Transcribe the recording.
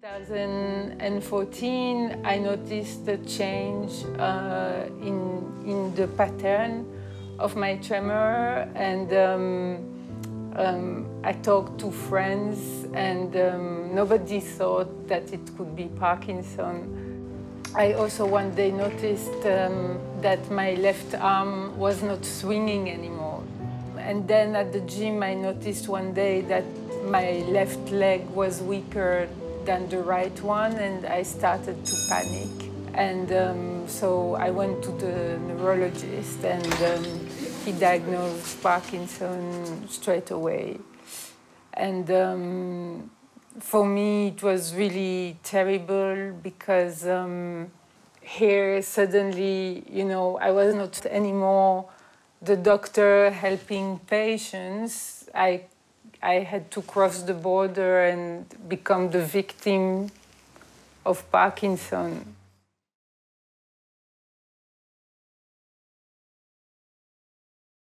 2014, I noticed a change uh, in, in the pattern of my tremor and um, um, I talked to friends and um, nobody thought that it could be Parkinson. I also one day noticed um, that my left arm was not swinging anymore. And then at the gym I noticed one day that my left leg was weaker than the right one and I started to panic. And um, so I went to the neurologist and um, he diagnosed Parkinson straight away. And um, for me, it was really terrible because um, here suddenly, you know, I was not anymore the doctor helping patients. I, I had to cross the border and become the victim of Parkinson.